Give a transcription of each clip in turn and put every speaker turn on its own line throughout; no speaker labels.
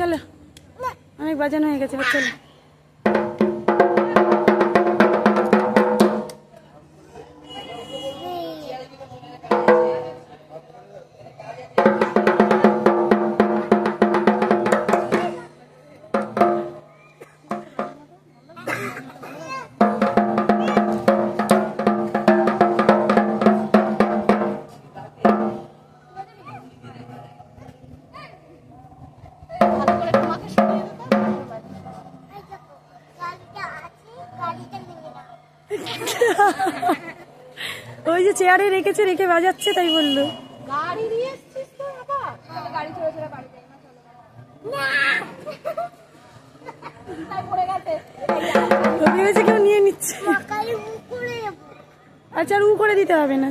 চলো। অনেক বাজানো হয়ে গেছে চলো। ওই যে চেয়ারে রেখেছে রেখে বাজাচ্ছে তাই বলল।
গাড়ি নিয়ে এসছিস তো গাড়ি চলে চলে বাড়ি যাই না চলো তাই পড়ে গেছে।
তো ভেবেছে কেউ নিয়ে নিচ্ছে। আচ্ছা আর উ করে দিতে হবে না।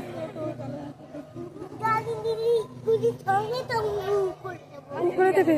উ করে দেবে।